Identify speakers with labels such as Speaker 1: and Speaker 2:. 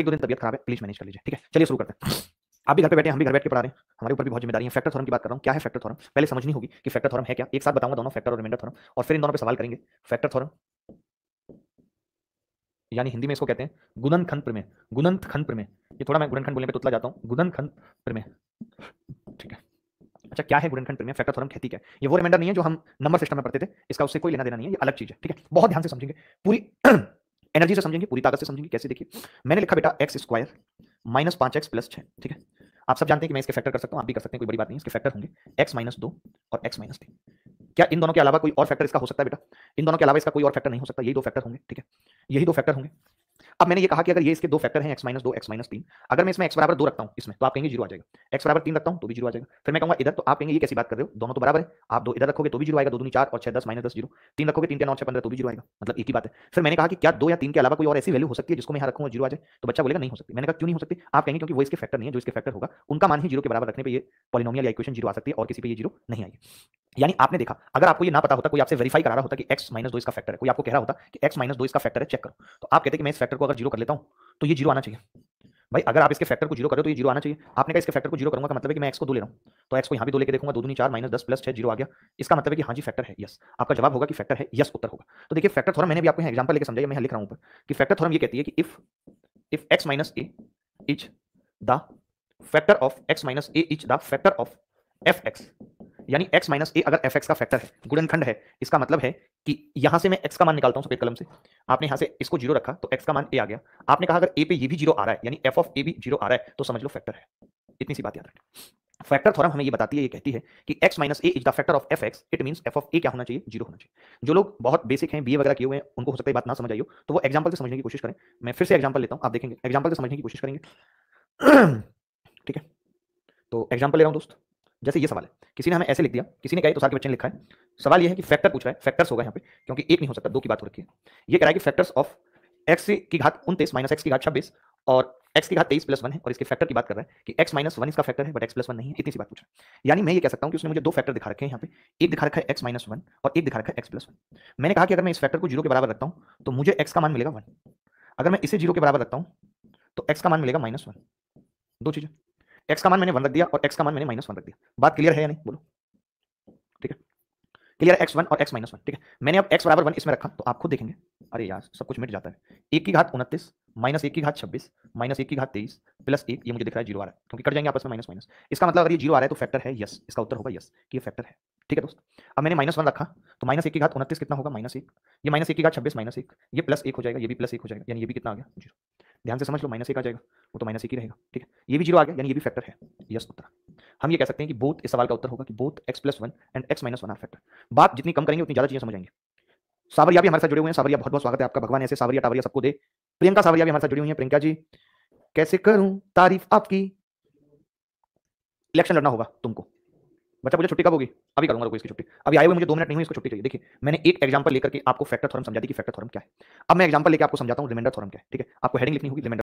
Speaker 1: एक दो दिन तबियत खराब है प्लीज़ मैनेज कर लीजिए, ठीक है? चलिए शुरू करते हैं। आप भी घर पे बैठे हम भी घर बैठ के पढ़ा रहे हैं। हमारे ऊपर भी बहुत ज़िम्मेदारी है। फैक्टर थॉरम की बात कर रहा हूँ। क्या है फैक्टर थॉरम पहले समझनी होगी कि फैक्टर थॉरम है क्या। एक साथ बताऊँगा दोनों फैक्टर और रिमाइंडर थॉरम और फिर इन दोनों पे सवाल करेंगे। फैक्टर थॉरम यानी हिंदी में इसको कहते हैं गुणनखंड प्रमेय। गुणनखंड प्रमेय। ये थोड़ा मैं गुणनखंड बोलने पे तुतला जाता हूँ। गुणनखंड प्रमेय। ठीक है? अच्छा क्या है गुणनखंड प्रमेय? फैक्टर थॉरम कहती क्या ये वो रिमाइंडर नहीं है जो हम नंबर सिस्टम में पढ़ते थे। इसका उससे कोई लेना देना नहीं है। ये अलग चीज़ है। ठीक है? बहुत ध्यान से समझेंगे। पूरी एनर्जी से समझेंगे, पूरी ताकत से समझेंगे, कैसे देखिए। मैंने लिखा बेटा एक्स स्क्वायर माइनस पाँच एक्स प्लस छः ठीक है? आप सब जानते हैं कि मैं इसके फैक्टर कर सकता हूँ, आप भी कर सकते हैं, कोई बड़ी बात नहीं, इसके फैक्टर होंगे एक्स माइनस दो और एक्स माइनस तीन। क्या इन दोनों के अलावा कोई और फैक्टर इसका हो सकता है बेटा? इन दोनों के अलावा इसका कोई और फैक्टर नहीं हो सकता, यही दो फैक्टर होंगे, ठीक है? यही दो फैक्टर होंगे। अब मैंने ये कहा कि अगर ये इसके दो फैक्टर हैं एक्स माइनस दो एक्स माइनस तीन, अगर मैं इसमें एक्स बराबर दो रखता हूँ, इसमें तो आप कहेंगे ज़ीरो आ जाएगा। एक्स बराबर तीन रखता हूँ तो भी ज़ीरो आ जाएगा। फिर मैं कहूँगा इधर तो आप कहेंगे ये कैसी बात कर रहे हो? दोनों तो बराबर है। आप दो इधर रखोगे तो भी ज़ीरो आएगा। दो दूनी चार और छह दस माइनस दस ज़ीरो। तीन रखोगे, तीन नौ, छह पंद्रह तो भी ज़ीरो आएगा। मतलब एक ही बात है। फिर मैंने कहा कि क्या दो या तीन के अलावा कोई और ऐसी वैल्यू हो सकती है जिसको मैं यहाँ रखूँगा ज़ीरो आ जाए? तो बच्चा बोलेगा, नहीं हो सकती। मैंने कहा, क्यों नहीं हो सकती? आप कहेंगे क्योंकि वो इसके फैक्टर नहीं है, जो इसके फैक्टर होगा, उनका मान ही ज़ीरो के बराबर रखने पर ये पॉलिनोमियल इक्वेशन ज़ीरो आ सकती है और किसी पर ये ज़ीरो नहीं आएगी। यानी आपने देखा, अगर आपको ये ना पता होता, कोई आपसे वेरीफाई करा रहा होता कि x माइनस दो इसका फैक्टर है, कोई आपको कह रहा होता कि x माइनस दो इसका फैक्टर है चेक करो। तो आप कहते कि मैं इस फैक्टर को अगर ज़ीरो कर लेता हूँ तो ये ज़ीरो आना चाहिए। भाई, अगर आप इसके फैक्टर को ज़ीरो करो तो ये ज़ीरो आना चाहिए। आपने कहा इसके फैक्टर को ज़ीरो करूँगा, का मतलब है कि मैं एक्स को दो ले रहा हूँ। तो एक्स को यहाँ भी दो लेके देखूँगा, दो दूनी चार माइनस दस प्लस छह ज़ीरो आ गया। इसका मतलब है कि हाँ जी फैक्टर है यस आपका जवाब होगा कि फैक्टर है यस उत्तर होगा। तो देखिए फैक्टर थोड़ा मैंने भी आपको एग्ज़ाम्पल लेकर समझाया, मैं लिख रहा हूँ कि फैक्टर थोड़ा ये कहती है कि if if x minus A is the factor of x minus A is the factor of F x यानी x माइनस ए अगर एफ़ एक्स का फैक्टर है, गुणनखंड है, इसका मतलब है कि यहाँ से मैं x का मान निकालता हूँ सफ़ेद कलम से। आपने यहाँ से इसको ज़ीरो रखा तो x का मान a आ गया। आपने कहा अगर a पे ये भी ज़ीरो आ रहा है, यानी f ऑफ़ a भी ज़ीरो आ रहा है तो समझ लो फैक्टर है। इतनी सी बात याद रखें। फैक्टर थोड़ा हमें ये बताती है, ये कहती है कि x minus A is the factor of F x it mean F of A क्या होना चाहिए? ज़ीरो होना चाहिए। जो लोग बहुत बेसिक हैं बी वगैरह किए हुए हैं, उनको हो सकता है बात ना समझ आई हो तो वो एग्ज़ाम्पल से समझने की कोशिश करें। मैं फिर से एग्ज़ाम्पल लेता हूँ, आप देखेंगे। एग्ज़ाम्पल से समझने की कोशिश करेंगे। ठीक है? तो एग्ज़ाम्पल ले रहा हूँ दोस्त। जैसे ये सवाल है। किसी ने हमें ऐसे लिख दिया, किसी ने कहा तो साथ के बच्चे ने लिखा है। सवाल ये है कि फैक्टर पूछ रहा है फैक्टर्स होगा यहाँ पे, क्योंकि एक नहीं हो सकता, दो की बात हो रखी है। ये कह रहा है कि फैक्टर्स ऑफ़ एक्स की घात उनतीस माइनस एक्स की घात छब्बीस और एक्स की घात तेईस प्लस वन है और इसके फैक्टर की बात कर रहा है कि एक्स माइनस वन इसका फैक्टर है बट एक्स प्लस वन नहीं है। इतनी सी बात पूछ रहा है। यानी मैं ये कह सकता हूँ कि उसने मुझे दो फैक्टर दिखा रखे हैं यहाँ पे। एक दिखा रखा है एक्स माइनस वन और एक दिखा रखा है एक्स प्लस वन मैंने कहा कि अगर मैं इस फैक्टर को ज़ीरो के बराबर रखता हूँ तो मुझे एक्स का मान मिलेगा वन अगर मैं इसे ज़ीरो के बराबर रखता हूँ तो एक्स का मान मिलेगा माइनस वन दो चीज़ें। एक्स का मान मैंने वन रख दिया और एक्स का मान मैंने माइनस वन रख दिया। बात क्लियर है या नहीं? बोलो। ठीक है? क्लियर एक्स वन और एक्स माइनस वन ठीक है? मैंने अब एक्स बराबर वन इसमें रखा तो आप खुद देखेंगे। अरे यार, सब कुछ मिट जाता है। एक की घात उनतीस माइनस एक की घात छब्बीस माइनस एक की घात तेईस प्लस एक, ये मुझे दिख रहा है ज़ीरो आ रहा है, क्योंकि कट जाएँगे आपस में माइनस माइनस इसका मतलब अगर ये ज़ीरो आ रहा है तो फैक्टर है यस इसका उत्तर होगा यस कि ये फैक्टर है। ठीक है दोस्त? अब मैंने माइनस वन रखा तो माइनस एक की घात उनतीस कितना होगा? माइनस एक। ये माइनस एक की घात छब्बीस माइनस एक। ये प्लस एक हो जाएगा, ये भी प्लस एक हो जाएगा, यानी ये भी कितना आ गया? ज़ीरो ध्यान से समझ लो, माइनस एक आ जाएगा, वो तो माइनस एक ही रहेगा, ठीक है? ये भी ज़ीरो आ गया, यानी ये भी फैक्टर है, यस उत्तर। हम ये कह सकते हैं कि बोथ इस सवाल का उत्तर होगा कि both x plus one and x minus one are factor बात जितनी कम करेंगे, उतनी ज़्यादा चीज़ें समझ आएँगे सावरिया भी हमारे साथ जुड़े हुए हैं, सावरिया बहुत बहुत स्वागत है आपका, भगवान ऐसे सावरिया, टावरिया सबको दे। प्रियंका सावरिया भी हमारे साथ जुड़ी हुई है, प्रियंका जी, कैसे करूँ? तारीफ़ आपकी। इलेक्शन लड़ना होगा तुमको। बच्चा मुझे छुट्टी कब होगी? अभी करूँगा इसकी छुट्टी। अभी आए हुए मुझे दो मिनट नहीं हुई इसको छुट्टी चाहिए देखिए, मैंने एक एग्ज़ाम्पल लेकर के आपको फैक्टर थॉरम समझा दी कि फैक्टर थॉरम क्या है। अब मैं एग्जांपल लेकर आपको समझाता हूँ रिमाइंडर थॉरम क्या है। ठीक है? आपको हेडिंग लिखनी होगी